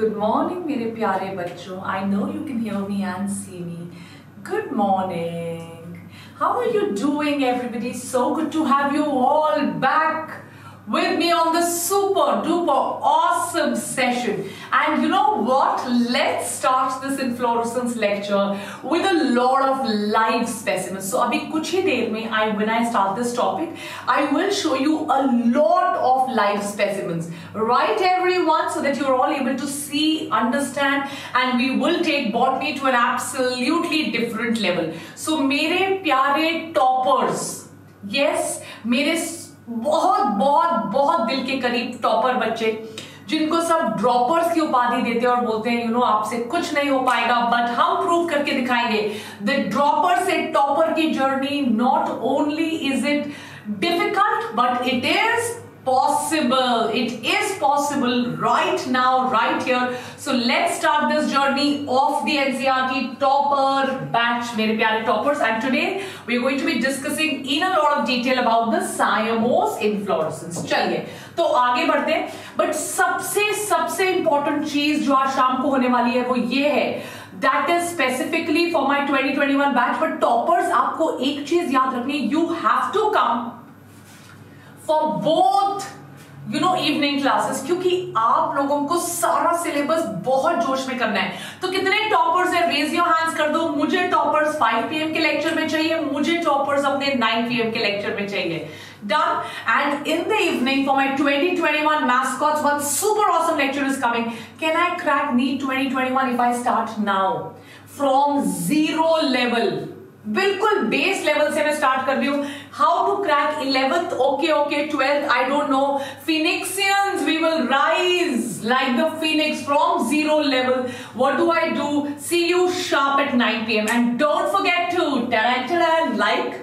Good morning मेरे प्यारे बच्चों। I know you can hear me and see me good morning how are you doing everybody so good to have you all back with me on this super duper awesome session. And you know what? Let's start this inflorescence lecture with a lot of live specimens. So abhi kuch hi der mein, I, when I start this topic, I will show you a lot of live specimens. Right everyone so that you're all able to see, understand and we will take botany to an absolutely different level. So mere pyare toppers, yes, mere बहुत बहुत बहुत दिल के करीब topper बच्चे, जिनको सब droppers की उपाधि देते हैं और बोलते हैं यू नो आपसे कुछ नहीं हो पाएगा बट हम प्रूव करके दिखाएँगे. द ड्रॉपर से टॉपर की journey not only is it difficult but it is possible it is possible right now right here so let's start this journey of the ncrt topper batch mere pyare toppers and today we are going to be discussing in a lot of detail about the cymose inflorescence chaliye तो आगे बढ़ते हैं but सबसे सबसे important चीज़ जो आज शाम को होने वाली है वो ये है that is specifically for my 2021 batch but toppers आपको एक चीज़ याद रखनी you have to come for both you know evening classes क्योंकि आप लोगों को सारा सिलेबस बहुत जोश में करना है। तो कितने टॉपर्स है? रेज योर हैंड्स कर दो। मुझे टॉपर्स 5 पीएम के लेक्चर में चाहिए, मुझे टॉपर्स अपने 9 पीएम के लेक्चर में चाहिए। Done. And in the evening for my 2021 mascots one super awesome lecture is coming. Can i crack NEET 2021 if i start now? From zero level. बिल्कुल base level से मैं स्टार्ट कर रही हूँ। how to crack 11th okay okay 12th i don't know phoenixians we will rise like the phoenix from zero level what do i do see you sharp at 9 pm and don't forget to tada tada like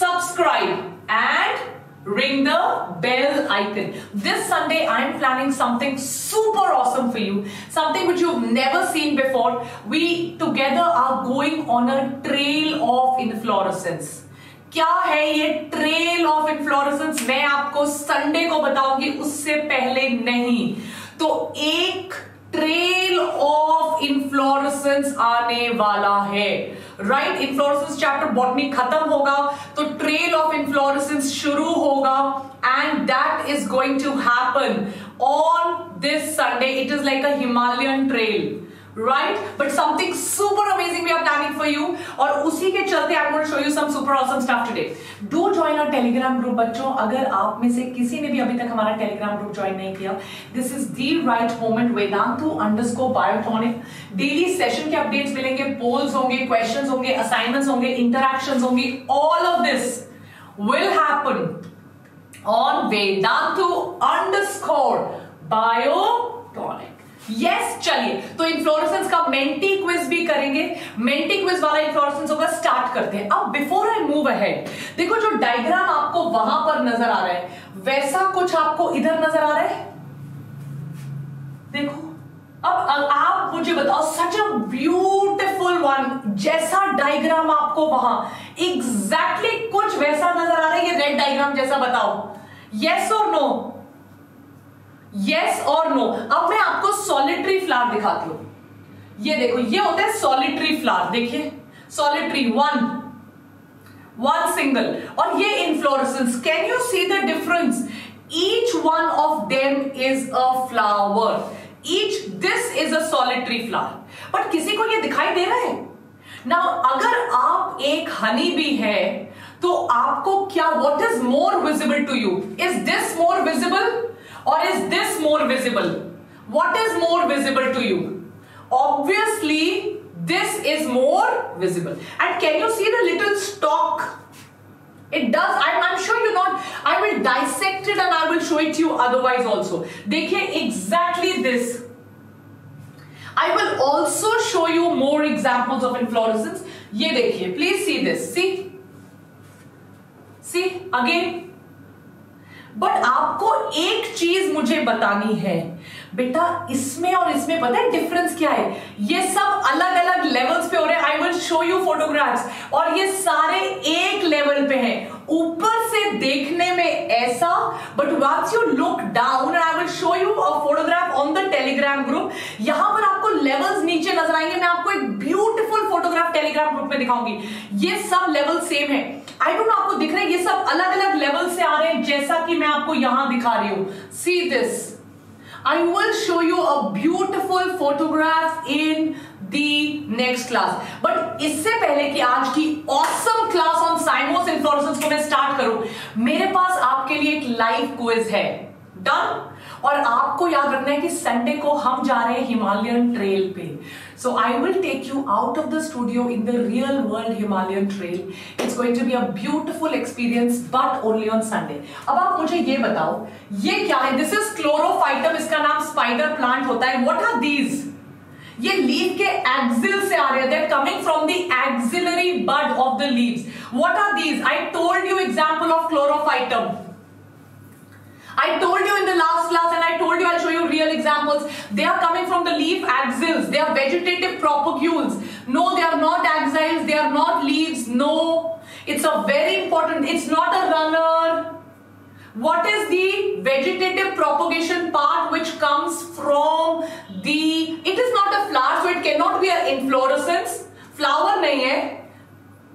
subscribe and ring the bell icon. This Sunday, I'm planning something super awesome for you, something which you've never seen before. We together are going on a trail of inflorescence. क्या है ये trail of inflorescence मैं आपको Sunday को बताऊँगी, उससे पहले नहीं। तो एक ट्रेल ऑफ़ इन्फ्लोरेसेंस आने वाला है। राइट इन्फ्लोरेसेंस चैप्टर बॉटनी खत्म होगा तो ट्रेल ऑफ़ इन्फ्लोरेसेंस शुरू होगा and that is going to happen on this Sunday it is like a Himalayan trail right but something super amazing we are planning for you और उसी के चलते I show you some super awesome stuff today do join our Telegram group बच्चों. अगर आप में से किसी ने भी अभी तक हमारा टेलीग्राम ग्रुप ज्वाइन नहीं किया this is the right moment Vedantu under biotonic daily session के अपडेट्स मिलेंगे पोल्स होंगे क्वेश्चन होंगे असाइनमेंट्स होंगे इंटरक्शन होंगी all of this will happen on Vedantu under bio yes चलिए तो इन्फ्लोरेसेंस का मेंटी क्विज भी करेंगे। मेंटी क्विज वाला इन्फ्लोरेसेंस होगा स्टार्ट करते हैं। अब बिफोर आई मूव अहेड देखो जो डायग्राम आपको वहाँ पर नज़र आ रहा है, वैसा कुछ आपको इधर नज़र आ रहा है? देखो, अब आप मुझे बताओ सच अ ब्यूटिफुल वन जैसा डायग्राम आपको वहाँ एग्जैक्टली exactly कुछ वैसा नज़र आ रहा है, ये रेड डायग्राम जैसा बताओ। यस और नो यस और नो अब मैं आपको सॉलिटरी फ्लावर दिखाती हूँ। ये देखो, ये होता है सॉलिटरी फ्लावर देखिए। सॉलिटरी वन वन सिंगल और ये inflorescence can you see the difference each one of them is a flower each this is a solitary flower but किसी को ये दिखाई दे रहा है? ना अगर आप एक हनी भी है तो आपको क्या what is more visible to you is this more visible Or is this more visible? What is more visible to you? Obviously, this is more visible. And can you see the little stalk? It does. I'm, I'm sure you're not. I will dissect it and I will show it to you otherwise also. Dekhe exactly this. I will also show you more examples of inflorescence. Ye dekhiye. Please see this. See? See? Again, but आपको एक चीज़ मुझे बतानी है। बेटा, इसमें और इसमें पता है डिफरेंस क्या है? ये सब अलग अलग लेवल्स पे हो रहे हैं। I will show you photographs और ये सारे एक लेवल पे हैं। ऊपर से देखने में ऐसा but once you look down I will show you a photograph on the Telegram group यहाँ पर आपको लेवल्स नीचे नज़र आएँगे। मैं आपको एक ब्यूटीफुल फोटोग्राफ टेलीग्राम ग्रुप में दिखाऊँगी। ये सब लेवल सेम है। आई डोंट आपको दिख रहे हैं, ये सब अलग अलग लेवल से आ रहे हैं, जैसा कि मैं आपको यहाँ दिखा रही हूँ। See this I will show you a beautiful photograph in the next class. But इससे पहले कि आज की awesome class on Simos inflorescence को मैं start करूँ, मेरे पास आपके लिए एक live quiz है. Done? और आपको याद रखना है कि संडे को हम जा रहे हैं हिमालयन ट्रेल पे so I will take you out of the studio in the real world Himalayan trail it's going to be a beautiful experience but only on Sunday अब आप मुझे ये बताओ ये क्या है दिस इज क्लोरोफाइटम इसका नाम स्पाइडर प्लांट होता है व्हाट आर दीज ये लीव के एक्सिल से आ रहे हैं coming from the axillary bud of the leaves what are these I told you example of chlorophytum I told you in the last class and I told you I'll show you real examples. They are coming from the leaf axils. They are vegetative propagules. No, they are not axils. They are not leaves. No. It's a very important, it's not a runner. What is the vegetative propagation part which comes from the, it is not a flower so it cannot be an inflorescence. Flower nahi hai.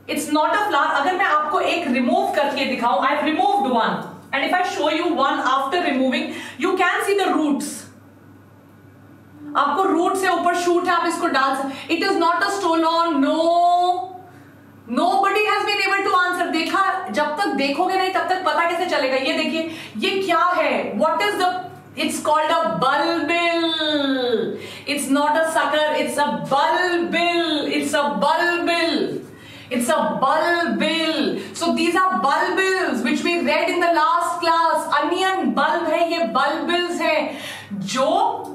It's not a flower. अगर मैं आपको एक remove करके दिखाऊं, I've removed one. And if I show you one after removing, you can see the roots. आपको root से ऊपर shoot है आप इसको डाल सकते it is not a stone on no nobody has been able to answer देखा जब तक देखोगे नहीं तब तक पता कैसे चलेगा ये देखिए ये क्या है what is the it's called a bulbil it's not a sucker it's a bulbil it's a bulbil It's a bulbil. So these are bulbils which we read in the last class. Onion bulb है ये bulbils है जो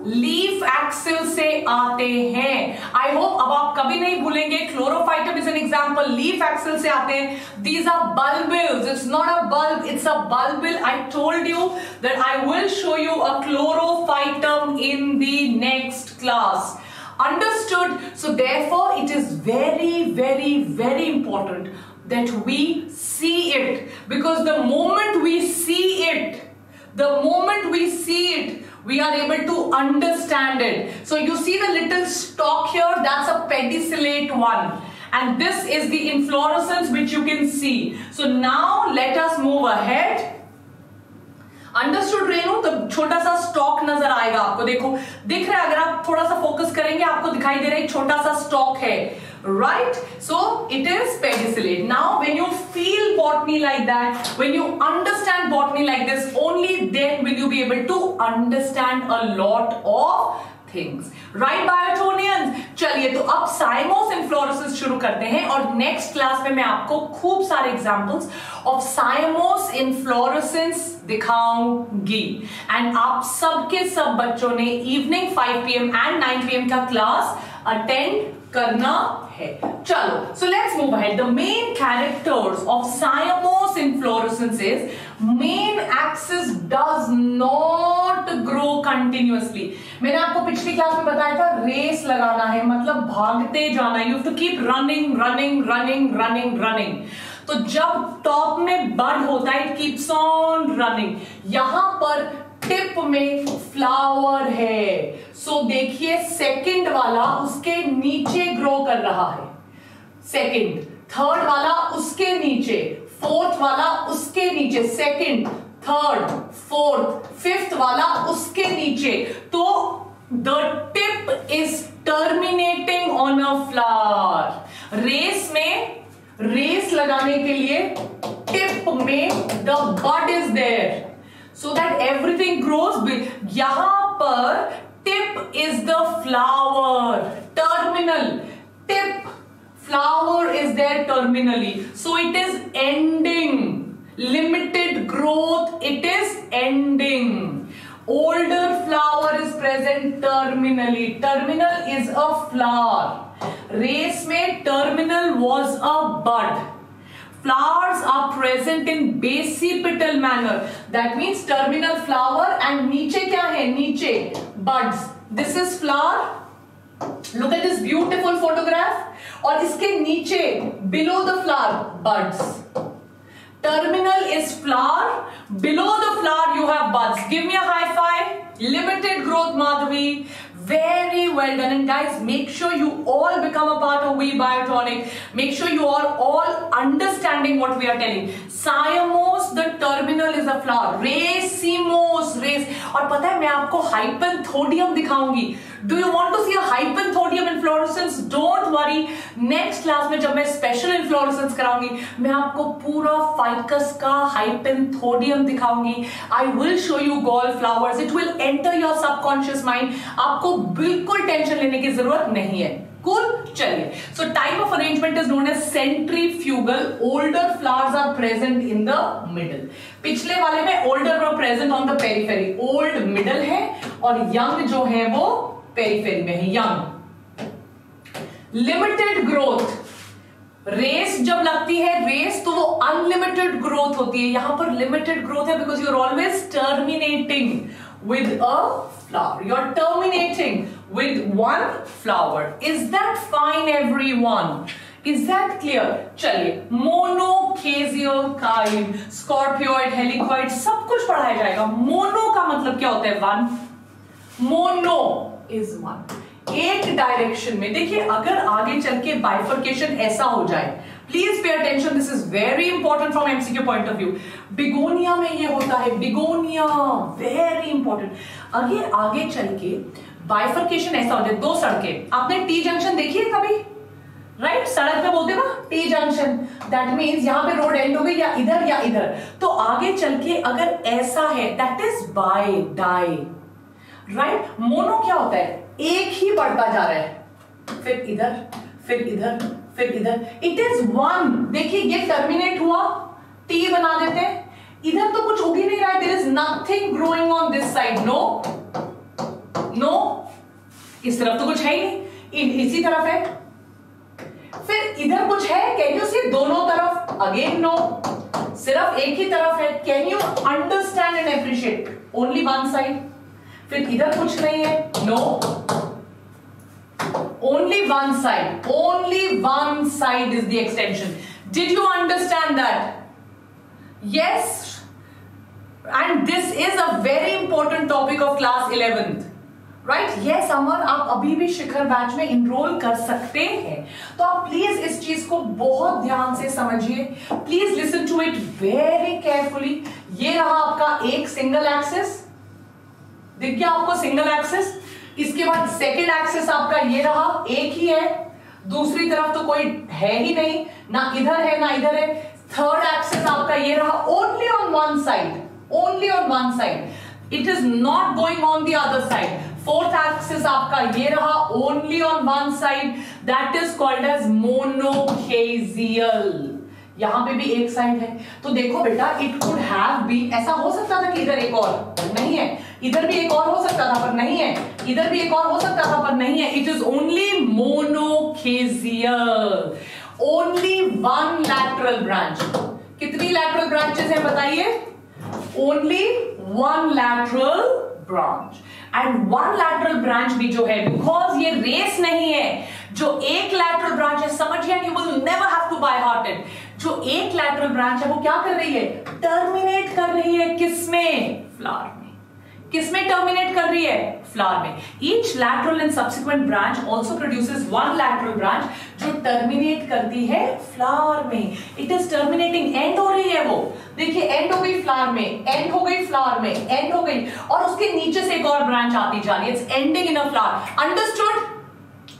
leaf axil से आते हैं। I hope अब आप कभी नहीं भूलेंगे chlorophytum is an example leaf axil से आते हैं। These are bulbils it's not a bulb it's a bulbil I told you that I will show you a chlorophytum in the next class Understood? So therefore it is very, very, very important that we see it. Because the moment we see it, the moment we see it, we are able to understand it. So you see the little stalk here, that's a pedicellate one. And this is the inflorescence which you can see. So now let us move ahead. Understood रही हूँ तो छोटा सा stock नज़र आएगा आपको, देखो। दिख रहा है, अगर आप थोड़ा सा फोकस करेंगे, आपको दिखाई दे रहा है छोटा सा स्टॉक है। Right so it is pedicellate now when you feel botany like that when you understand botany like this only then will you be able to understand a lot of things right Biotonians चलिए तो अब साइमोस inflorescence शुरू करते हैं और next class में मैं आपको खूब सारे एग्जांपल्स ऑफ़ साइमोस इन्फ्लोरेसेंस दिखाऊँगी। एंड आप सबके सब बच्चों ने इवनिंग 5 पीएम एंड 9 पीएम का क्लास अटेंड करना है। चलो so let's move ahead the main characters of cymose inflorescence is main axis does not grow continuously मैंने आपको पिछली क्लास में बताया था रेस लगाना है मतलब भागते जाना you to keep running running running running running तो जब टॉप में बड होता है इट कीप्स ऑन रनिंग यहाँ पर टिप में फ्लावर है। सो so, देखिए सेकंड वाला उसके नीचे ग्रो कर रहा है। सेकंड थर्ड वाला उसके नीचे। फोर्थ वाला उसके नीचे। सेकंड थर्ड फोर्थ फिफ्थ वाला उसके नीचे। तो the tip is terminating on a flower race में रेस लगाने के लिए टिप में the bud is there so that everything grows big. yahan par tip is the flower terminal. Tip flower is there terminally. So it is ending. Limited growth it is ending. Older flower is present terminally. Terminal is a flower. Race terminal was a bud. Flowers are present in basipetal manner. That means terminal flower and niche kya hai niche buds. This is flower. Look at this beautiful photograph. और इसके नीचे below the flower buds terminal is flower below the flower you have buds give me a high five limited growth madhavi very well done. And guys, make sure you all become a part of we biotonic. Make sure you are all understanding what we are telling. Cymose the terminal is a flower racemose race और पता है, मैं आपको hypanthodium दिखाऊँगी. Do you want to see a inflorescence don't worry next class में जब मैं special inflorescence कराऊँगी, मैं आपको पूरा फाइकस का हाइपेंथोडियम दिखाऊँगी. I will show you gall flowers it will enter your subconscious mind आपको बिल्कुल टेंशन लेने की ज़रूरत नहीं है। कुल, चलिए। So type of arrangement is known as centrifugal older flowers are present in the middle पिछले वाले में ओल्डर और present on the periphery old middle है और यंग जो है वो पेरीफेरी में है यंग लिमिटेड ग्रोथ रेस जब लगती है रेस तो वो अनलिमिटेड ग्रोथ होती है। यहाँ पर लिमिटेड ग्रोथ है because you are always terminating with a flower. You're terminating with one flower. Is that fine, everyone? Is that clear? चलिए काइड स्कॉर्पियोइड हेलिकॉइड सब कुछ पढ़ाया जाएगा मोनो का मतलब क्या होता है वन मोनो इज़ वन एक डायरेक्शन में देखिए अगर आगे चल के बाइफर्केशन ऐसा हो जाए please pay attention this is very important from MCQ point of view begonia में ये होता है. बिगोनिया वेरी इंपॉर्टेंट अगर आगे चल के बाइफर्केशन ऐसा हो जाए. दो सड़कें. आपने टी जंक्शन देखी है कभी? Right right? सड़क पे बोलते ना टी जंक्शन दैट मीन्स यहाँ पे रोड एंड हो गई या इधर या इधर. तो आगे चल के अगर ऐसा है that is bi di right mono क्या होता है? एक ही बढ़ता जा रहा है. फिर इधर फिर इधर. फिर इधर। इट इज़ वन देखिए, ये टर्मिनेट हुआ। टी बना देते हैं। इधर तो कुछ उग नहीं रहा है। There is nothing growing on this side no no इस तरफ़ तो कुछ है ही नहीं। इसी तरफ़ है। फिर इधर कुछ है। कैन यू सी दोनों तरफ़। अगेन नो सिर्फ़ एक ही तरफ़ है। Can you understand and appreciate only one side फिर इधर कुछ नहीं है। No only one side only one side is the extension did you understand that yes and this is a very important topic of class 11th right ये summer आप अभी भी शिखर batch में इनरोल कर सकते हैं तो आप प्लीज़ इस चीज़ को बहुत ध्यान से समझिए please listen to it very carefully ये रहा आपका एक सिंगल एक्सेस दिख गया आपको सिंगल एक्सेस इसके बाद सेकेंड एक्सेस आपका ये रहा, एक ही है। दूसरी तरफ़ तो कोई है ही नहीं, ना इधर है, ना इधर है। थर्ड एक्सेस आपका ये रहा only on one side only on one side it is not going on the other side fourth axis आपका ये रहा only on one side that is called as monochasial यहाँ पे भी एक साइड है। तो देखो बेटा इट कुड हैव बी ऐसा हो सकता था कि इधर एक और नहीं है। इधर भी एक और हो सकता था, पर नहीं है। इधर भी एक और हो सकता था, पर नहीं है। It is only monochasial only one lateral branch कितनी लैटरल ब्रांचेस हैं बताइए? Only one lateral branch and one lateral branch भी जो है बिकॉज़ ये रेस नहीं है, जो एक लैटरल ब्रांच है, समझिए you will never have to by heart it जो एक लैटरल ब्रांच है, वो क्या कर रही है? टर्मिनेट कर रही है किसमें फ्लावर में। किसमें टर्मिनेट कर रही है? फ्लावर में. Each lateral and subsequent branch also produces one lateral branch जो टर्मिनेट करती है फ्लावर में. इट इज़ टर्मिनेटिंग एंड हो रही है वो. देखिए एंड हो गई फ्लावर में. एंड हो गई फ्लावर में. एंड हो गई. और उसके नीचे से एक और ब्रांच आती जा रही है. It's ending in a flower understood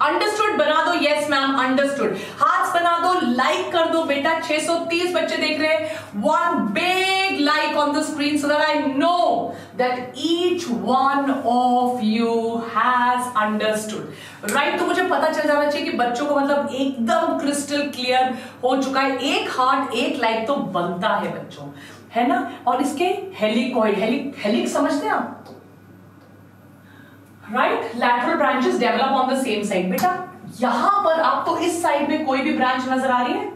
understood बना दो यस मैम अंडरस्टूड हाथ बना दो लाइक कर दो बेटा। 630 बच्चे देख रहे हैं। One big like on the screen so that I know that each one of you has understood right तो मुझे पता चल जाना चाहिए कि बच्चों को मतलब एकदम क्रिस्टल क्लियर हो चुका है। एक हार्ट एक लाइक तो बनता है बच्चों। है ना? और इसके हेलिकॉइड हेलिक हेलिक समझते हैं आप? Right lateral branches develop on the same side बेटा, यहाँ पर आपको इस साइड में कोई भी ब्रांच नज़र आ रही है?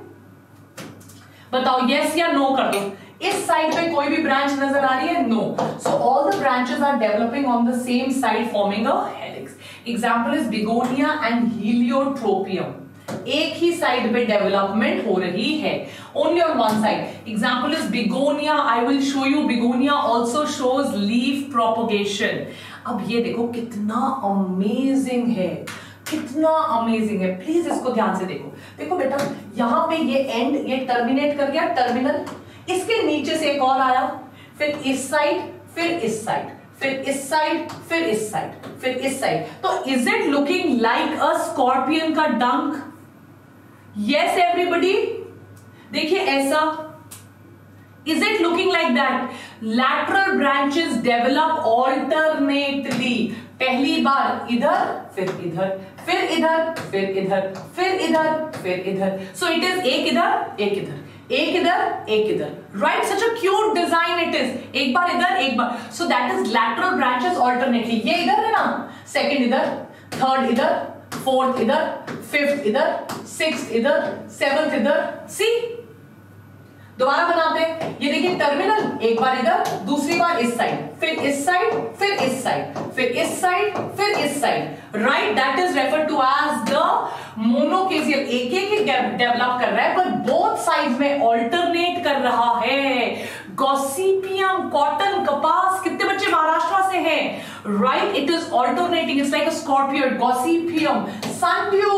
बताओ यस या नो कर दो। इस साइड पे कोई भी ब्रांच नज़र आ रही है? No so all the branches are developing on the same side forming a helix example is begonia and heliotropium एक ही साइड पे डेवलपमेंट हो रही है। Only on one side example is begonia I will show you begonia also shows leaf propagation अब ये देखो कितना अमेजिंग है, कितना अमेजिंग है। प्लीज़ इसको ध्यान से देखो। देखो बेटा, यहाँ पे ये एंड ये टर्मिनेट कर गया टर्मिनल इसके नीचे से एक और आया, फिर इस साइड फिर इस साइड फिर इस साइड फिर इस साइड फिर इस साइड तो is it looking like a scorpion का डंक यस एवरीबडी देखिए ऐसा। Is it looking like that lateral branches develop alternately पहली बार इधर, फिर इधर फिर इधर फिर इधर फिर इधर फिर इधर. सो इट इज़ एक इधर एक इधर. एक इधर एक इधर. Right such a cute design it is एक बार इधर, एक बार. So that is lateral branches alternately ये इधर है ना? सेकंड इधर थर्ड इधर फोर्थ इधर फिफ्थ इधर सिक्स इधर सेवंथ इधर. सी दोबारा बनाते हैं। ये देखिए टर्मिनल एक बार इधर, दूसरी बार इस साइड फिर इस साइड फिर इस साइड फिर इस साइड फिर इस side right that is refer to as the monochasial एक एक डेवलप कर रहा है, पर बोथ साइड में ऑल्टरनेट कर रहा है। गॉसिपियम कॉटन कपास। कितने बच्चे महाराष्ट्र से हैं? Right it is alternating it's like a scorpio gossypium sundew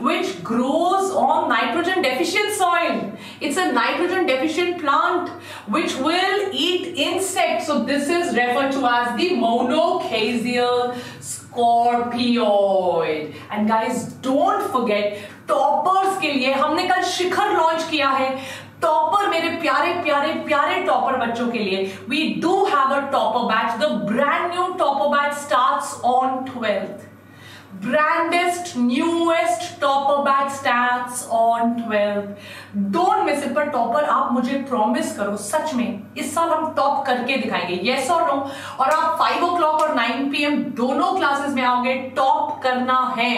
which grows on nitrogen deficient soil it's a nitrogen deficient plant which will eat insect so this is referred to as the monochasial scorpioid and guys don't forget toppers के लिए हमने कल शिखर launch किया है। Topper मेरे प्यारे प्यारे प्यारे टॉपर बच्चों के लिए we do have a topper batch the brand new topper batch starts on twelfth brandest, newest topper bag stats on 12 don't miss it, पर टॉपर आप मुझे प्रॉमिस करो, सच में, इस साल हम टॉप करके दिखाएँगे. यस और नो और आप फाइव ओ क्लॉक और नाइन पी एम दोनों क्लासेस में आओगे टॉप करना है.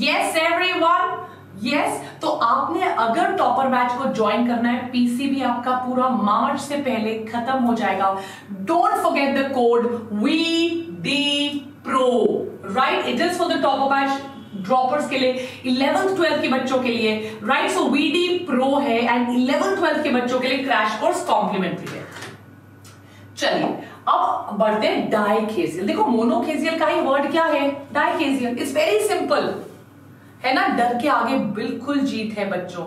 यस एवरी वन यस तो आपने अगर टॉपर बैच को ज्वाइन करना है पीसीबी आपका पूरा मार्च से पहले खत्म हो जाएगा। Don't forget the code V D pro right it is for the topper batch droppers के लिए इलेवंथ ट्वेल्थ के बच्चों के लिए राइट सो वीडी प्रो है एंड इलेवंथ ट्वेल्थ के बच्चों के लिए क्रैश कोर्स कॉम्प्लीमेंट्री है। चलिए, अब बढ़ते हैं डाइकेजियल देखो मोनोकेजियल का ही वर्ड क्या है? डाइकेजियल इट्स वेरी सिंपल है ना? डर के आगे बिल्कुल जीत है बच्चों।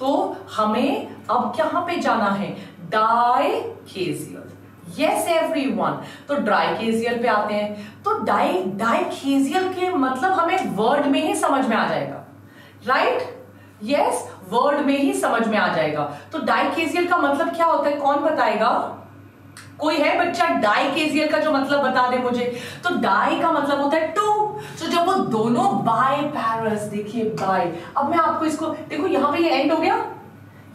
तो हमें अब कहाँ पे जाना है? डाइकेजियल यस एवरी वन तो डाइकेजियल पे आते हैं। तो डाई डाइकेजियल के मतलब हमें वर्ड में ही समझ में आ जाएगा। राइट यस वर्ड में ही समझ में आ जाएगा। तो डाइकेजियल का मतलब क्या होता है? कौन बताएगा? कोई है बच्चा डाइकेजियल का जो मतलब बता दे मुझे? तो डाई का मतलब होता है टू तो जब वो दोनों बाय पैरस देखिए बाय अब मैं आपको इसको, देखो यहाँ पे ये एंड हो गया।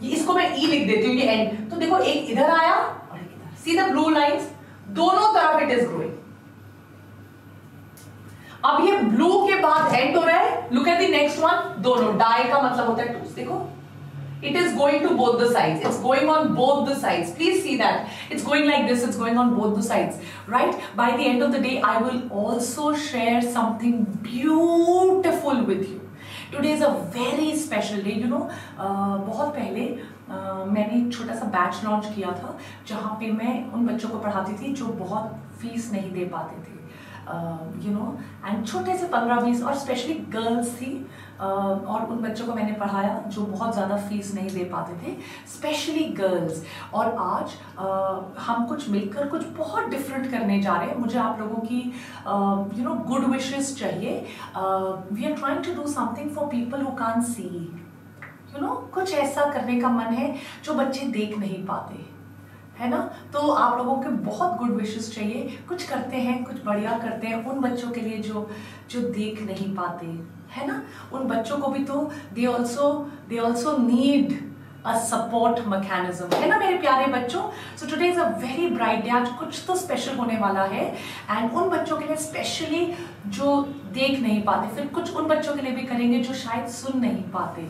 ये इसको मैं ई e लिख देती हूँ, ये एंड तो देखो एक इधर आया और एक इधर। सी द ब्लू लाइंस दोनों तरफ़ इट इज़ ग्रोइंग अब ये ब्लू के बाद एंड हो रहा है। Look at the next one दोनों डाई का मतलब होता है टू देखो। It is going to both the sides it's going on both the sides please see that it's going like this it's going on both the sides right by the end of the day i will also share something beautiful with you is a very special day you know uh, बहुत पहले uh, मैंने एक छोटा सा batch launch किया था जहाँ पे मैं उन बच्चों को पढ़ाती थी जो बहुत फ़ीस नहीं दे पाते थे यू नो एंड छोटे से पंद्रह बीस और स्पेशली गर्ल्स थी और उन बच्चों को मैंने पढ़ाया जो बहुत ज़्यादा फ़ीस नहीं दे पाते थे स्पेशली गर्ल्स और आज हम कुछ मिलकर कुछ बहुत डिफरेंट करने जा रहे हैं। मुझे आप लोगों की यू नो गुड विशेस चाहिए। We are trying to do something for people who can't see you know कुछ ऐसा करने का मन है जो बच्चे देख नहीं पाते। है ना? तो आप लोगों के बहुत गुड विशेस चाहिए। कुछ करते हैं, कुछ बढ़िया करते हैं उन बच्चों के लिए जो जो देख नहीं पाते। है ना? उन बच्चों को भी तो they also they also need a support mechanism है ना मेरे प्यारे बच्चों? So today is a very bright day आज कुछ तो स्पेशल होने वाला है। एंड उन बच्चों के लिए स्पेशली जो देख नहीं पाते, फिर कुछ उन बच्चों के लिए भी करेंगे जो शायद सुन नहीं पाते।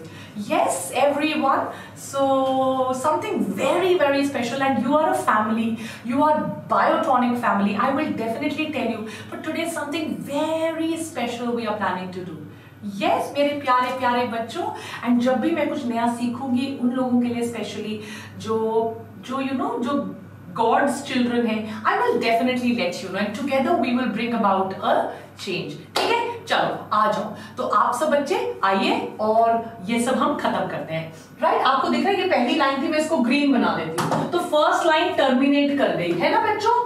Yes everyone so something very very special and you are a family you are Biotonic family I will definitely tell you but today something very special we are planning to do yes मेरे प्यारे प्यारे बच्चों and जब भी मैं कुछ नया सीखूँगी उन लोगों के लिए स्पेशली जो जो यू you नो know, जो गॉड्स चिल्ड्रन है I will definitely let you know and together we will bring about a change ठीक है? चलो आ जाओ। तो आप सब बच्चे आइए और ये सब हम खत्म करते हैं। राइट आपको दिख रहा है ये पहली लाइन थी मैं इसको ग्रीन बना देती हूँ। तो फ़र्स्ट लाइन टर्मिनेट कर गई है ना बच्चों?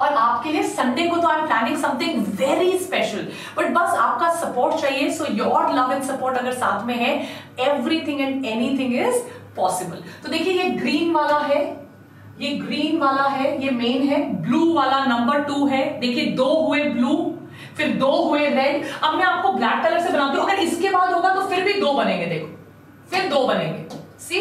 और आपके लिए संडे को तो I am planning something very special but बस आपका सपोर्ट चाहिए so your love and support अगर साथ में है everything and anything is possible तो देखिए ये ग्रीन वाला है, ये ग्रीन वाला है, ये मेन है ब्लू वाला नंबर टू है. देखिए दो हुए ब्लू फिर दो हुए रेड अब मैं आपको ब्लैक कलर से बनाती हूँ, अगर इसके बाद होगा तो फिर भी दो बनेंगे, देखो। फिर दो बनेंगे। सी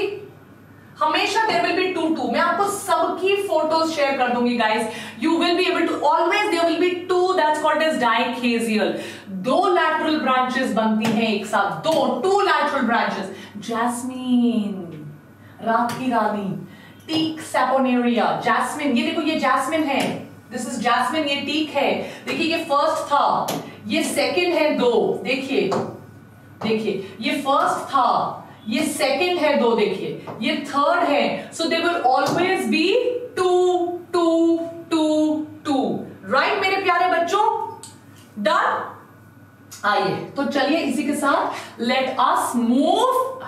हमेशा there will be two two मैं आपको सबकी फ़ोटोज़ शेयर कर दूँगी guys you will be able to always there will be two that's called as dichasial दो लैटरल ब्रांचेस बनती हैं एक साथ. दो टू लैटरल ब्रांचेस जैस्मीन रात की रानी. टीक सेपोनेरिया जैस्मिन ये देखो, ये जैस्मिन है. दिस इज़ जैस्मिन ये टीक है. देखिए, ये फ़र्स्ट था. ये सेकंड है दो. देखिए. देखिए, ये फ़र्स्ट था. ये सेकंड है दो देखिए, ये थर्ड है। So they will always be two two two two right मेरे प्यारे बच्चों? डन आइए तो चलिए इसी के साथ लेट अस मूव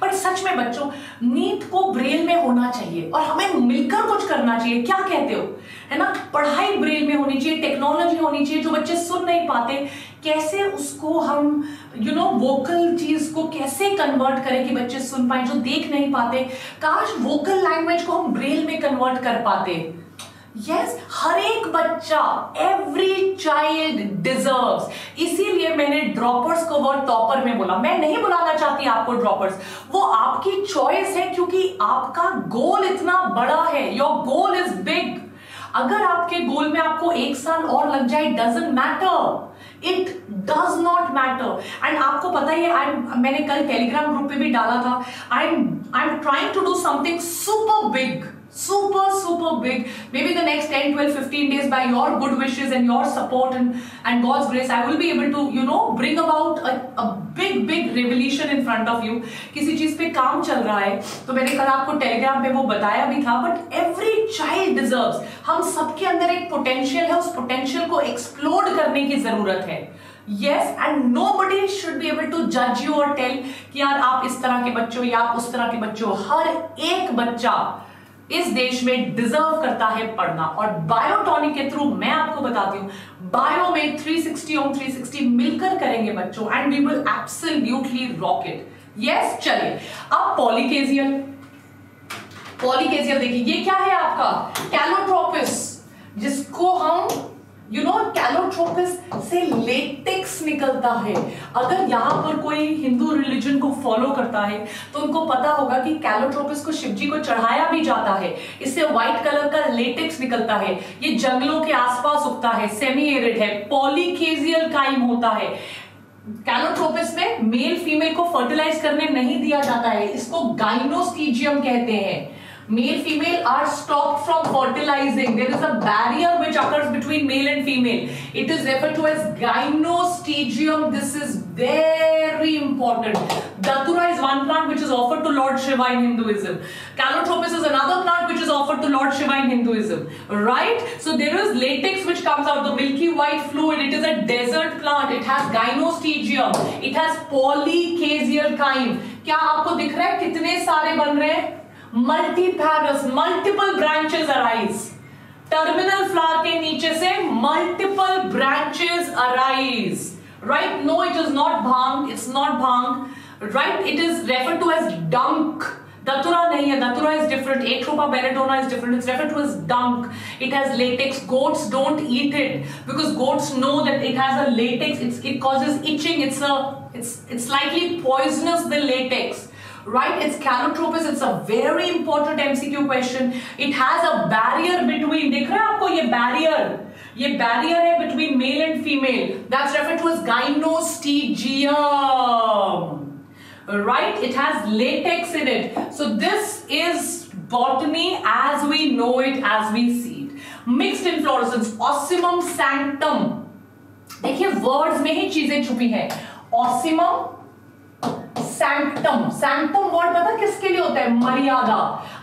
पर सच में बच्चों नीट को ब्रेल में होना चाहिए और हमें मिलकर कुछ करना चाहिए। क्या कहते हो? है ना? पढ़ाई ब्रेल में होनी चाहिए टेक्नोलॉजी होनी चाहिए जो बच्चे सुन नहीं पाते। कैसे उसको हम यू नो वोकल चीज़ को कैसे कन्वर्ट करें कि बच्चे सुन पाए जो देख नहीं पाते। काश वोकल लैंग्वेज को हम ब्रेल में कन्वर्ट कर पाते। यस yes, हर एक बच्चा एवरी चाइल्ड डिजर्व इसीलिए मैंने ड्रॉपर्स को वर्ड टॉपर में बोला। मैं नहीं बुलाना चाहती आपको ड्रॉपर्स वो आपकी चॉइस है क्योंकि आपका गोल इतना बड़ा है। योर गोल इज़ बिग अगर आपके गोल में आपको एक साल और लग जाए doesn't matter it does not matter and आपको पता ही है मैंने कल टेलीग्राम ग्रुप पे भी डाला था। I am I am trying to do something super big super super big. Maybe the next 10 12 15 days by your good wishes and your support and and god's grace i will be able to you know bring about a, a big big revolution in front of you. किसी चीज़ पे काम चल रहा है तो मैंने कल आपको टेलीग्राम पे वो बताया भी था बट एवरी चाइल्ड डिजर्व्स हम सबके अंदर एक पोटेंशियल है उस पोटेंशियल को एक्सप्लोर करने की ज़रूरत है. Yes and nobody should be able to जज यू और टेल कि यार आप इस तरह के बच्चों या आप उस तरह के बच्चों हर एक बच्चा इस देश में डिजर्व करता है पढ़ना। और बायोटॉनिक के थ्रू मैं आपको बताती हूँ बायो में 360 ऑन 360 मिलकर करेंगे बच्चों and we will absolutely rock it yes चलिए, अब पॉलिकेजियल पॉलीकेजियल देखिए, ये क्या है आपका? कैलोट्रोपिस जिसको हम यू नो कैलोट्रोपिस से लेटेक्स निकलता है। अगर यहाँ पर कोई हिंदू रिलीजन को फॉलो करता है तो उनको पता होगा कि कैलोट्रोपिस को शिवजी को चढ़ाया भी जाता है। इससे व्हाइट कलर का लेटेक्स निकलता है। ये जंगलों के आसपास उगता है सेमी एरिड है पॉलीकेजियल काइम होता है। कैलोट्रोपिस में मेल फीमेल को फर्टिलाइज करने नहीं दिया जाता है। इसको गाइनोस्टीजियम कहते हैं। male female are stopped from fertilizing there is a barrier which occurs between male and female it is referred to as gynostegium this is very important datura is one plant which is offered to lord shiva in hinduism calotropis is another plant which is offered to lord shiva in hinduism right so there is latex which comes out the milky white fluid it is a desert plant it has gynostegium it has polycasial chyme क्या आपको दिख रहा है कितने सारे बन रहे हैं Multiparous multiple branches arise terminal flower के नीचे से multiple branches arise right no it is not bhang it's not bhang right it is refer to as dunk Datura nahi hai. Datura is different. Atropa belladonna is different. It's referred to as dunk. It has latex. Goats don't eat it because goats know that it has a latex. It's, it causes itching. It's a it's it's slightly poisonous the latex. right? It's calotropis. It's a very important MCQ question. It has a barrier between. देख रहे हैं आपको ये barrier? ये barrier है between male and female. That's referred to as gynostegium. Right? It has latex in it. So this is botany as we know it, as we see it. Mixed inflorescence, ossimum sanctum. देखिए words में ही चीजें छुपी हैं Ocimum sanctum sanctum word पता किसके लिए होता है? मर्यादा।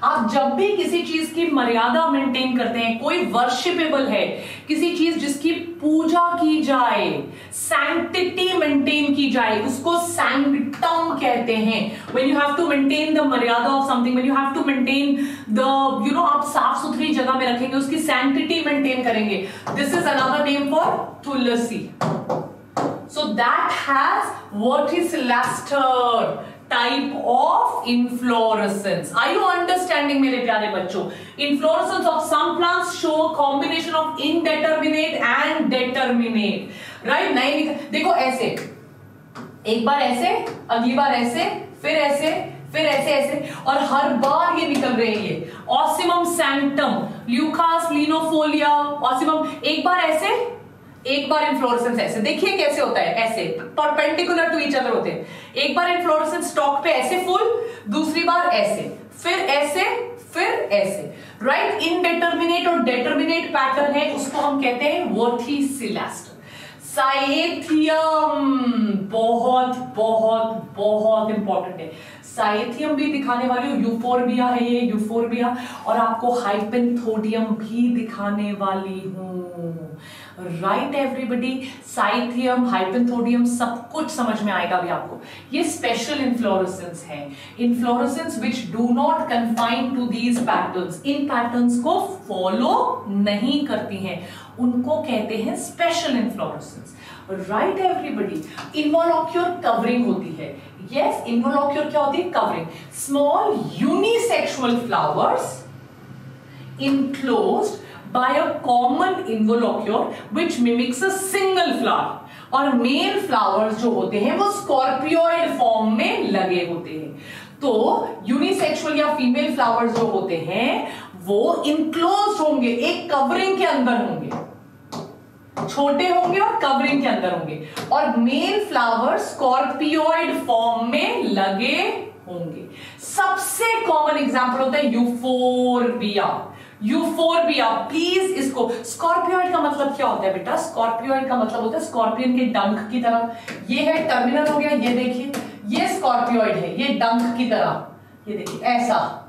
आप जब भी किसी चीज़ की मर्यादा मेंटेन करते हैं, कोई वर्शिपेबल है, किसी चीज़ जिसकी पूजा की जाए सैंक्टिटी मेंटेन की जाए, उसको सैंक्टम कहते हैं। When you have to maintain the मर्यादा of something when you have to maintain the you know आप साफ़ सुथरी जगह में रखेंगे, उसकी सैंक्टिटी मेंटेन करेंगे। This is another name for tulsi. So that has type of inflorescence. Are you understanding मेरे प्यारे बच्चों? Inflorescence of some plants show a combination of indeterminate and determinate. Right? नहीं देखो ऐसे एक बार ऐसे अगली बार ऐसे फिर ऐसे फिर ऐसे ऐसे और हर बार ये निकल रहे हैं ये Ocimum sanctum Leucas linifolia Ocimum एक बार ऐसे एक बार इन्फ्लोरेसेंस ऐसे। देखिए कैसे होता है, ऐसे। परपेंडिकुलर टू ईच अदर होते हैं। एक बार इन्फ्लोरेसेंस स्टॉक पे ऐसे फुल दूसरी बार ऐसे। फिर ऐसे फिर ऐसे। राइट इनडेटर्मिनेट और डेटर्मिनेट पैटर्न है, उसको हम कहते हैं वर्थिसिलास्ट साइथियम बहुत बहुत बहुत इंपॉर्टेंट है। साइथियम भी दिखाने वाली हूँ यूफोरबिया है ये यूफोरबिया और आपको हाइपेंथोडियम भी दिखाने वाली हूँ। राइट एवरीबडी साइथियम हाइपेंथोडियम सब कुछ समझ में आएगा भी आपको। ये स्पेशल इन्फ्लोरेसेंस है। Inflorescence which do not confine to these patterns in patterns को फॉलो नहीं करती हैं। उनको कहते हैं special inflorescence right everybody involucre covering होती है। यस इन्वोलॉक्यूर क्या होती है? Covering small unisexual flowers enclosed by a common involucre which mimics a single flower. और मेल फ्लावर्स जो होते हैं, वो स्कॉर्पियोइड फॉर्म में लगे होते हैं। तो यूनिसेक्सुअल या फीमेल फ्लावर्स जो होते हैं, वो इनक्लोज होंगे, एक कवरिंग के अंदर होंगे। छोटे होंगे और कवरिंग के अंदर होंगे। और मेल फ्लावर स्कॉर्पियोइड फॉर्म में लगे होंगे। सबसे कॉमन एग्ज़ाम्पल होता है यूफोरबिया यूफोरबिया प्लीज़ इसको। स्कॉर्पियोइड का मतलब क्या होता है बेटा? स्कॉर्पियोइड का मतलब होता है स्कॉर्पियन के डंक की तरह। ये है टर्मिनल हो गया, ये देखिए। ये स्कॉर्पियोइड है, ये डंक की तरह। ये देखिए, ऐसा।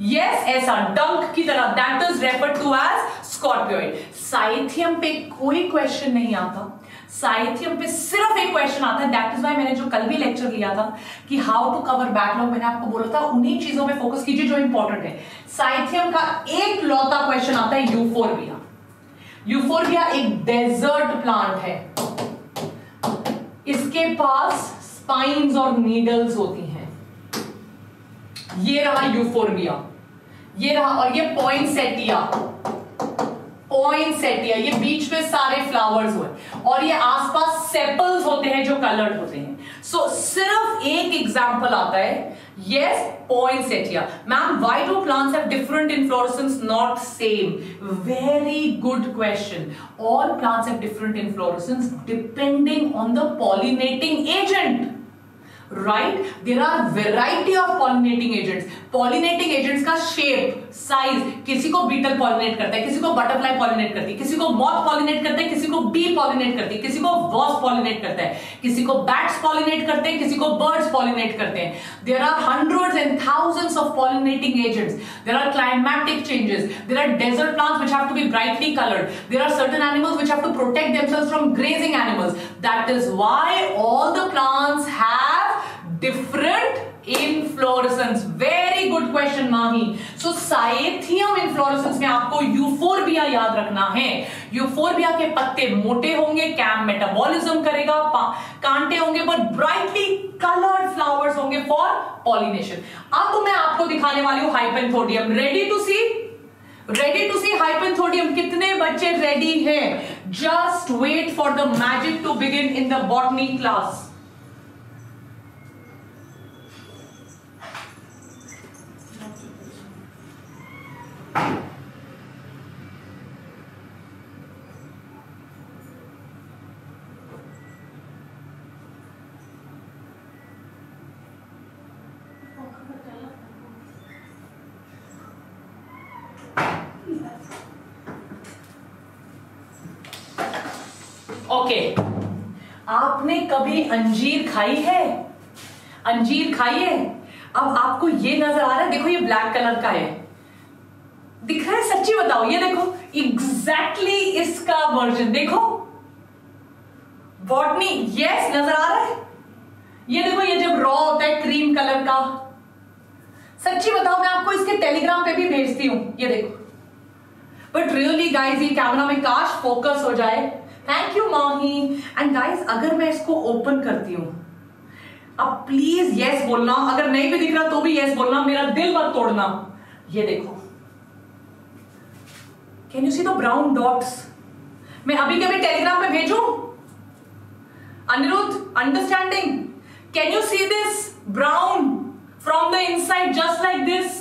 यस ऐसा, डंक की तरह। That is refer to as scorpioid cyathium पे कोई क्वेश्चन नहीं आता। साइथियम पे सिर्फ़ एक क्वेश्चन आता है। दैट इज़ वाई मैंने जो कल भी लेक्चर लिया था कि हाउ टू कवर बैकलॉग मैंने आपको बोला था, उन्हीं चीज़ों पे फोकस कीजिए जो इंपॉर्टेंट है। साइथियम का एक लौता क्वेश्चन आता है यूफोरबिया यूफोरबिया एक डेजर्ट प्लांट है। इसके पास स्पाइंस और नीडल्स होती हैं। ये रहा यूफोरबिया ये रहा, और ये पॉइंट सेटिया पॉइंसेटिया ये बीच में सारे फ्लावर्स हुए। और ये आसपास सेपल्स होते हैं जो कलर्ड होते हैं। सो so, सिर्फ़ एक एग्जांपल आता है yes poinsettia ma'am why do plants have different inflorescence not same very good question all plants have different inflorescence depending on the pollinating agent right there are variety of pollinating agents pollinating agents का shape size किसी को beetle pollinate करता है, किसी को butterfly pollinate करती है, किसी को मॉथ पॉलिनेट करता है, किसी को बी पॉलिनेट करती है, किसी को वॉस पॉलिनेट करता है, किसी को बैट्स पॉलिनेट करते हैं, किसी को बर्ड्स पॉलिनेट करते हैं। There are hundreds and thousands of pollinating agents there are climatic changes there are desert plants which have to be brightly colored. There are certain animals which have to protect themselves from grazing animals. That is why all the plants have different inflorescence very good question Mahi so cyathium inflorescence में आपको euphorbia याद रखना है. Euphorbia के पत्ते मोटे होंगे CAM metabolism करेगा कांटे होंगे पर ब्राइटली कलर्ड फ्लावर्स होंगे फॉर पॉलिनेशन अब मैं आपको दिखाने वाली हूँ hypanthodium ready to see ready to see hypanthodium कितने बच्चे रेडी हैं? Just wait for the magic to begin in the botany class okay okay. आपने कभी अंजीर खाई है? अंजीर खाई है? अब आपको ये नज़र आ रहा है, देखो ये ब्लैक कलर का है। दिख रहा है, सच्ची बताओ, ये देखो एग्जैक्टली exactly इसका वर्जन देखो। बॉटनी यस नज़र आ रहा है। ये देखो, ये जब रॉ होता है क्रीम कलर का। सच्ची बताओ, मैं आपको इसके टेलीग्राम पे भी भेजती हूँ, ये देखो। बट रियली गाइज़ ये कैमरा में काश फोकस हो जाए। Thank you Mahi and guys अगर मैं इसको ओपन करती हूँ, अब प्लीज़ यस बोलना, अगर नहीं भी दिख रहा तो भी यस बोलना, मेरा दिल मत तोड़ना। ये देखो। Can you see the brown dots मैं अभी के अभी टेलीग्राम पे भेजू? Aniruddh understanding can you see this brown from the inside just like this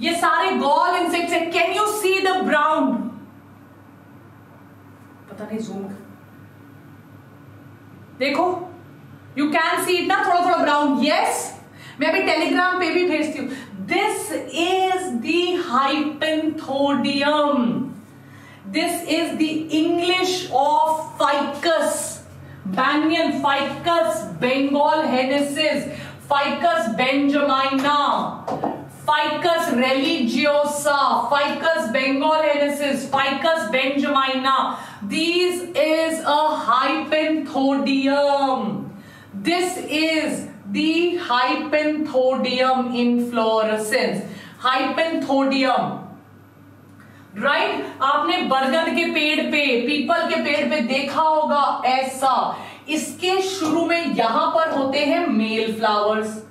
ये सारे गॉल इंसेक्ट्स है. Can you see the brown पता नहीं जूम देखो यू कैन सी इट ना? थोड़ा थोड़ा ब्राउन यस मैं अभी टेलीग्राम पे भी भेजती हूँ। This is the Hypenthodium. This is the English of ficus. Banyan ficus, Bengal henices, ficus benjamina. Ficus religiosa, Ficus bengalensis, Ficus benjamina. This is a hypenthodium. This is the hypenthodium inflorescence hypenthodium. Right right? आपने बरगद के पेड़ पे people के पेड़ पे देखा होगा ऐसा। इसके शुरू में यहाँ पर होते हैं मेल फ्लावर्स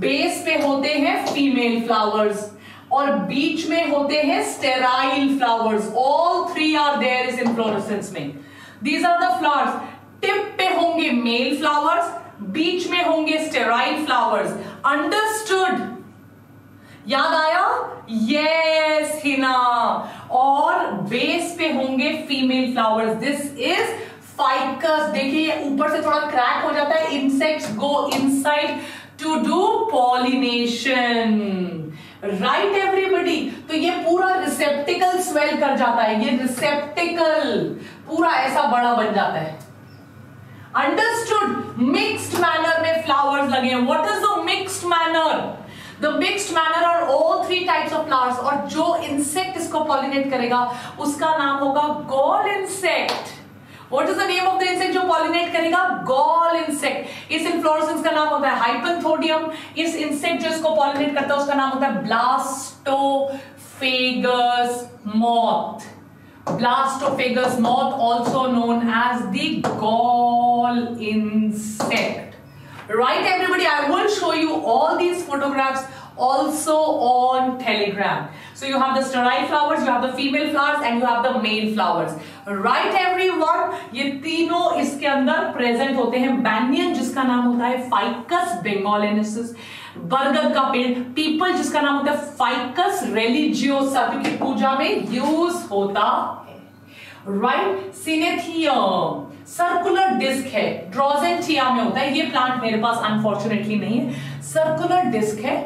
बेस पे होते हैं फीमेल फ्लावर्स और बीच में होते हैं sterile flowers all three are there is inflorescence में. These are the flowers tip पे होंगे मेल फ्लावर्स बीच में होंगे स्टेराइल फ्लावर्स अंडरस्टूड याद आया? यस हिना और बेस पे होंगे female flowers this is ficus देखिए, ऊपर से थोड़ा क्रैक हो जाता है. Insects go inside to do pollination right everybody तो ये पूरा रिसेप्टिकल स्वेल कर जाता है. ये रिसेप्टिकल पूरा ऐसा बड़ा बन जाता है. अंडरस्टूड मिक्स्ड मैनर में फ्लावर्स लगे हैं. What is the mixed manner the mixed manner और all three types of flowers और जो इंसेक्ट इसको पॉलिनेट करेगा, उसका नाम होगा gall insect What is the name of the insect जो pollinate करेगा? गॉल इंसेक्ट इस इन्फ्लोरेसेंस का नाम होता है हाइपनथोडियम इस इंसेक्ट जो इसको पॉलिनेट करता है, उसका नाम होता है blastophagus moth blastophagus moth also known as the gall insect right everybody i will show you all these photographs also on telegram so you have the sterile flowers you have the female flowers and you have the male flowers right everyone ये तीनों इसके अंदर present होते हैं banyan जिसका नाम होता है फाइकस बेंगोलेनेसिस बरगद का पेड़ पीपल जिसका नाम होता है फाइकस रेलिजियोसा क्योंकि पूजा में यूज़ होता है राइट सिनेथियम सर्कुलर डिस्क है. ड्रोजेंटिया में होता है. ये प्लांट मेरे पास अनफॉर्चुनेटली नहीं है. सर्कुलर डिस्क है.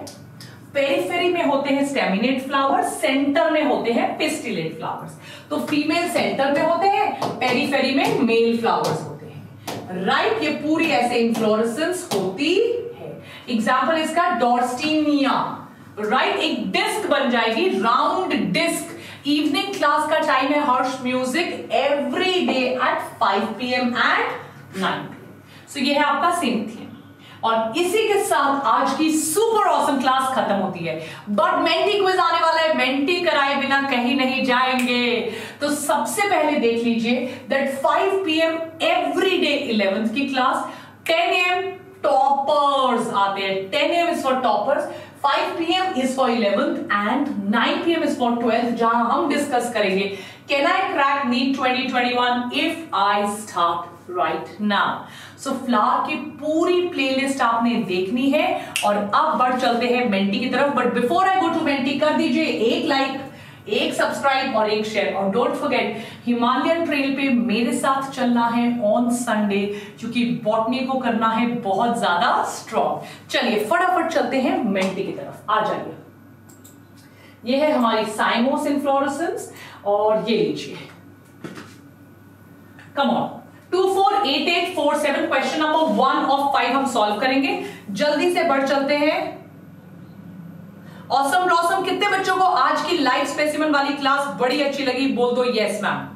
पेरिफेरी में होते हैं स्टेमिनेट फ्लावर्स सेंटर में होते हैं पिस्टिलेट फ्लावर्स तो फीमेल सेंटर में होते हैं पेरीफेरी में मेल फ्लावर्स होते हैं. राइट? ये पूरी ऐसे इन्फ्लोरेसेंस होती है. एग्ज़ाम्पल इसका डॉर्स्टीनिया राइट? एक डिस्क बन जाएगी. राउंड डिस्क इवनिंग क्लास का टाइम है Harsh music every day at 5 PM at 9 PM so ये है आपका सिंथियम और इसी के साथ आज की सुपर ऑसम क्लास खत्म होती है। बट मेंटी क्विज आने वाला है। मेंटी कराए बिना कहीं नहीं जाएँगे। तो सबसे पहले देख लीजिए that 5 PM every day eleventh की क्लास 10 एम टॉपर्स आते हैं। 10 AM is for toppers 5 PM is for eleventh and 9 PM is for twelfth जहाँ हम डिस्कस करेंगे can I crack NEET 2021 if I start right now so flower की पूरी playlist आपने देखनी है और अब बढ़ चलते हैं मेंटी की तरफ़ but before I go to Menti कर दीजिए एक लाइक एक सब्सक्राइब और एक शेयर और डोंट फॉरगेट हिमालयन ट्रेल पे मेरे साथ चलना है ऑन संडे क्योंकि बॉटनी को करना है बहुत ज़्यादा स्ट्रॉन्ग चलिए, फटाफट चलते हैं मेंटी की तरफ़. आ जाइए. ये है हमारी साइमोस इन्फ्लोरेसेंस और ये लीजिए. Come on two four eight eight four seven question number one of five हम सॉल्व करेंगे. जल्दी से बढ़ चलते हैं. ऑसम ब्लॉसम कितने बच्चों को आज की लाइव स्पेसिमन वाली क्लास बड़ी अच्छी लगी बोल दो yes ma'am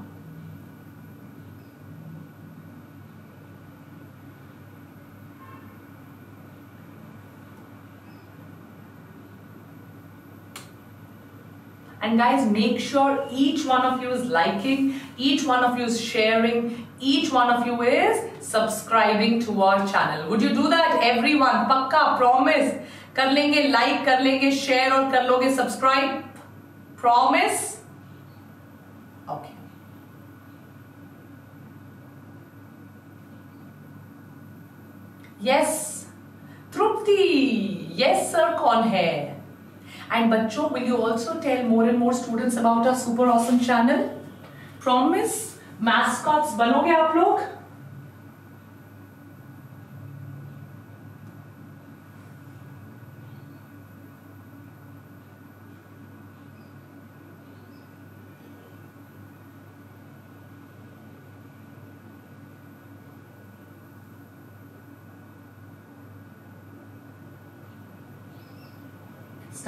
And guys, make sure each one of you is liking, each one of you is sharing, each one of you is subscribing to our channel. Would you do that? Everyone, pakka, promise. कर लेंगे like कर लेंगे share और कर लोगे subscribe promise okay yes Tripti yes sir कौन है? And बच्चों will you also tell more and more students about our super awesome channel promise mascots बनोगे आप लोग?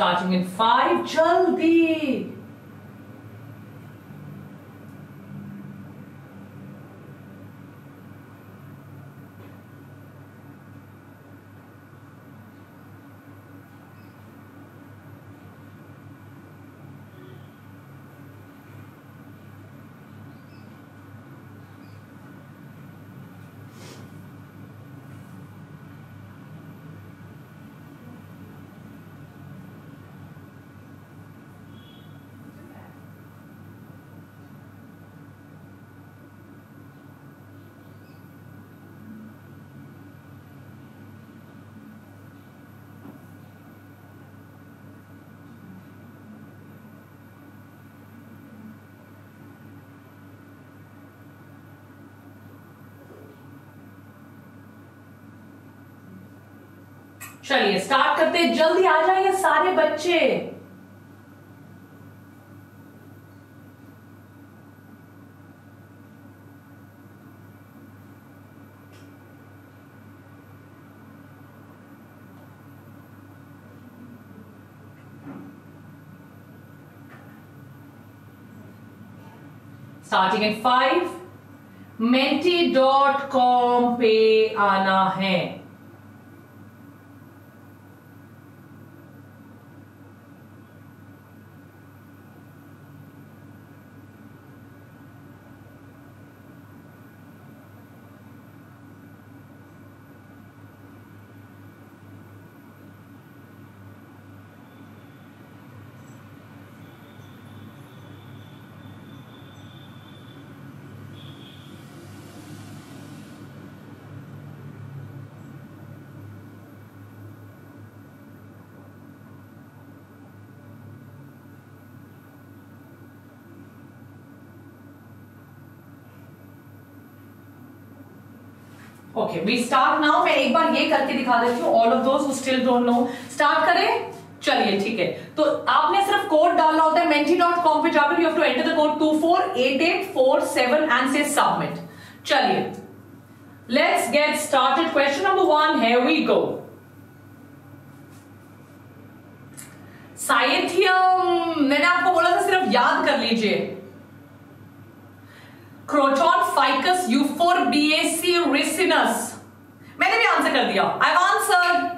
Starting in five, jaldi. चलिए स्टार्ट करते हैं। जल्दी आ जाइए सारे बच्चे। Starting at five Menti dot com पे आना है। वी स्टार्ट नाउ मैं एक बार ये करके दिखा देती हूँ all of those still don't know start करें, चलिए, ठीक है। तो आपने सिर्फ़ कोड डालना होता है मेंटी डॉट कॉम पे जाकर you have to enter the code two four eight eight four seven and से सबमिट चलिए let's get started question number one है वी गो साइथियम मैंने आपको बोला था सिर्फ़ याद कर लीजिए। क्रोटॉन फाइकस यूफोरबिएसी रिसिनस मैंने भी आंसर कर दिया। आई आंसर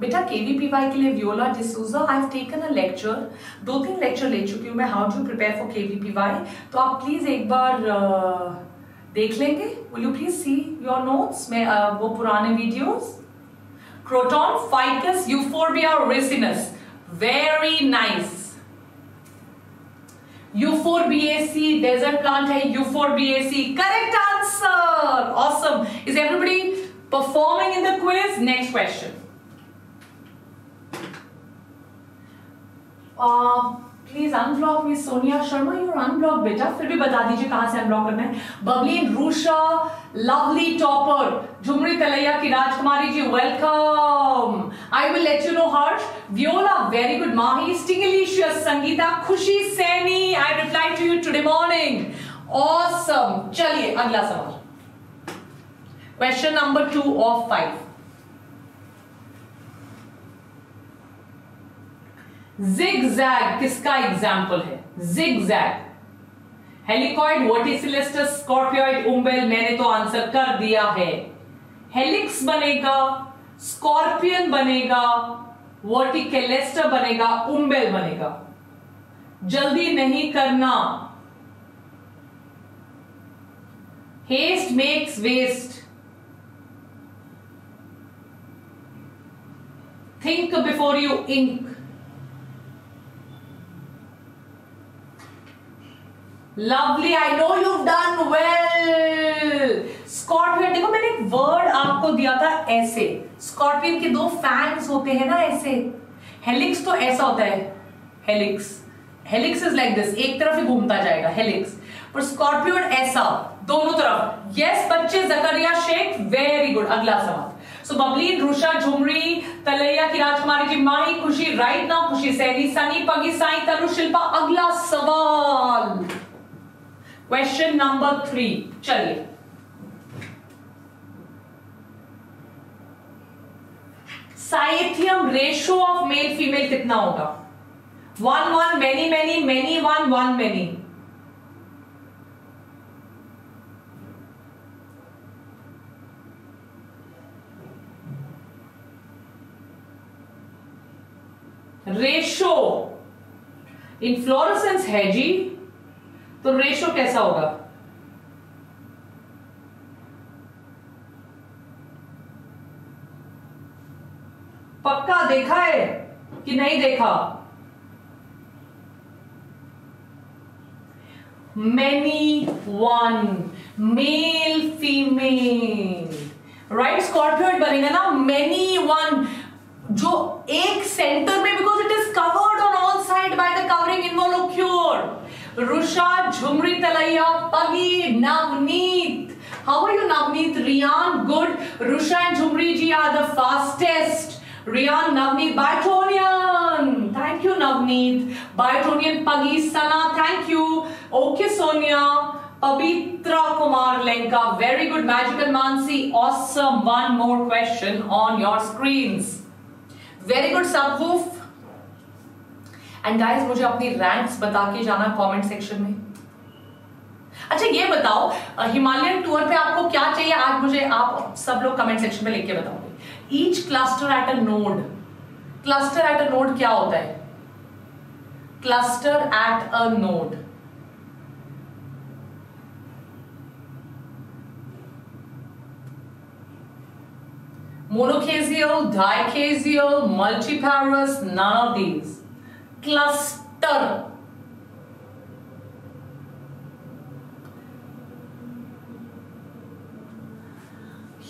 बेटा केवीपीवाई के लिए Viola D'Souza I have taken a lecture दो तीन लेक्चर ले चुकी हूँ मैं। How to prepare for KVPY तो आप प्लीज़ एक बार देख लेंगे। Will you please see your notes में वो पुराने videos croton ficus euphorbia ricinus very nice U4BAC desert plant hai U4BAC correct answer. Awesome. Is everybody performing in the quiz? Next question. Uh, please unblock me Sonia Sharma your unblock बेटा. फिर भी बता दीजिए कहाँ से unblock करना है. Babli Rusha lovely topper Jhumri Talaiya की राजकुमारी जी welcome I will let you know Harsh Viola very good Mahi स्टिंगलिशियस Sangeeta Khushi Saini I reply to you today morning awesome चलिए, अगला सवाल. Question number two of five zag किसका एग्ज़ाम्पल है? जैग हेलिकॉइड वर्टिसिलिस्टस स्कॉर्पियोइड उम्बेल मैंने तो answer कर दिया है। हेलिक्स बनेगा स्कॉर्पियन बनेगा वर्टिकेलेस्टर बनेगा उम्बेल बनेगा। जल्दी नहीं करना। Haste makes waste think before you ink lovely I know you done well scorpion देखो, मैंने एक वर्ड आपको दिया था, ऐसे। स्कॉर्पियन के दो फैंस होते हैं ना, ऐसे। हेलिक्स तो ऐसा होता है। Helix helix is like this एक तरफ़ ही घूमता जाएगा हेलिक्स पर स्कॉर्पियन ऐसा, दोनों तरफ़। यस बच्चे, जकरिया शेख वेरी गुड अगला सवाल। सो बबली, रुषा झुमरी, तलैया की राजकुमारी जी, माही खुशी राइट ना खुशी, सैनी, सनी, पगी, साई तनु शिल्पा, अगला सवाल। क्वेश्चन नंबर थ्री चलिए। Cyathium ratio of male female कितना होगा? One one many many many one one many ratio inflorescence है जी तो रेशो कैसा होगा? पक्का देखा है कि नहीं देखा? Many one male female right scorpioid बनेगा ना? मैनी वन जो एक सेंटर में because it is covered Rusha, Jhumri Talaya, Pagi, Navneet. How are you, Navneet? Riyan, good. Rusha and Jhumri ji are the fastest. Riyan, Navneet, Bytonian. Thank you, Navneet. Bytonian, Pagi, Sana, thank you. Okay, Sonia. Pavitra Kumar Lenka, very good. Magical Mansi, awesome. One more question on your screens. Very good, Subwoof. And guys मुझे अपनी ranks बता के जाना comment section में। अच्छा ये बताओ Himalayan tour पे आपको क्या चाहिए? आज मुझे आप सब लोग कमेंट सेक्शन में लिख बताओगे। Each cluster at a node cluster at a node क्या होता है? Cluster at a node monochasial, dichasial, multiparous, none of. Cluster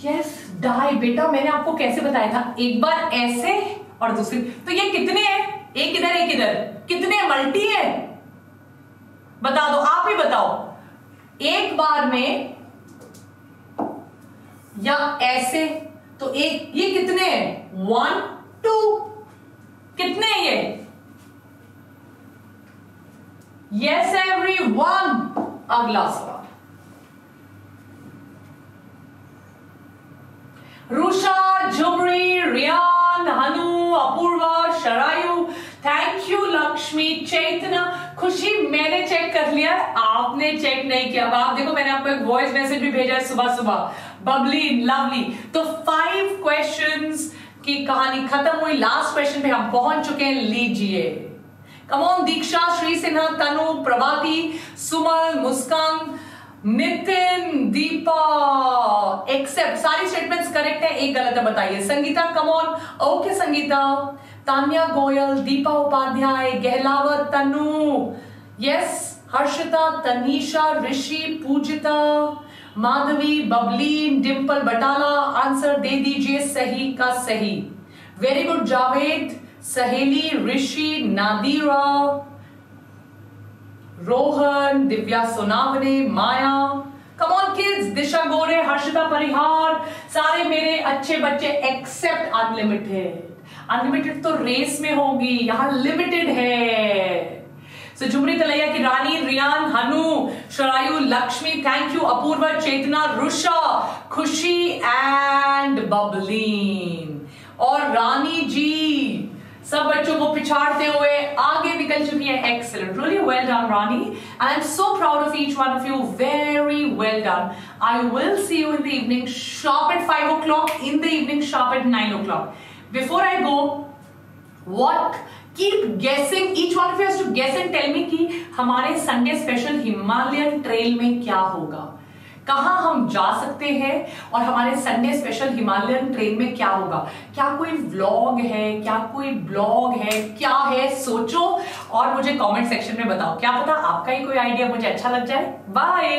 yes die बेटा, मैंने आपको कैसे बताया था? एक बार ऐसे और दूसरी। तो ये कितने हैं? एक इधर एक इधर। कितने मल्टी है। बता दो, आप ही बताओ। एक बार में या ऐसे तो एक, ये कितने हैं? वन टू कितने हैं ये? यस एवरी वन अगला सवाल. रुषा, झुमरी, रियान, हनु, अपूर्वा, शरायु थैंक यू लक्ष्मी, चैतना, खुशी, मैंने चेक कर लिया, आपने चेक नहीं किया। अब आप देखो, मैंने आपको एक वॉइस मैसेज भी भेजा है सुबह सुबह। बबली लवली तो फाइव क्वेश्चंस की कहानी खत्म हुई। लास्ट क्वेश्चन पे हम पहुँच चुके हैं, लीजिए। Come on Diksha Shri Sinha Tanu Prabhati Sumal Muskan Nitin Deepa except सारी स्टेटमेंट्स करेक्ट है एक गलत है बताइए Sangeeta come on okay Sangeeta Tanya Goyal Deepa Upadhyay Gahlawat Tanu yes Harshita Tanisha Rishi Pujita Madhavi Babli Dimple Batala answer दे दीजिए सही का सही very good Javed Saheli Rishi Nadira Rohan, Divya Sonawane, Maya. Come on kids Disha Gore, Harshita Parihar. सारे मेरे अच्छे बच्चे accept unlimited unlimited तो race में होगी, यहाँ लिमिटेड है। सो झुमरी तलैया की रानी Riyan Hanu Sharayu Lakshmi thank you Apurv Chetna Rusha Khushi and बबलीन और रानी जी सब बच्चों को पिछाड़ते हुए आगे निकल चुकी है excellent really well done Rani I am so proud of each one of you very well done I will see you in the evening shop at five o'clock in the evening shop at nine o'clock before I go what keep guessing each one of you to guess and tell me कि हमारे Sunday special Himalayan trail में क्या होगा. कहाँ हम जा सकते हैं और हमारे संडे स्पेशल हिमालयन ट्रेन में क्या होगा? क्या कोई व्लॉग है? क्या कोई ब्लॉग है? क्या है? सोचो और मुझे कमेंट सेक्शन में बताओ। क्या पता आपका ही कोई आइडिया मुझे अच्छा लग जाए? बाय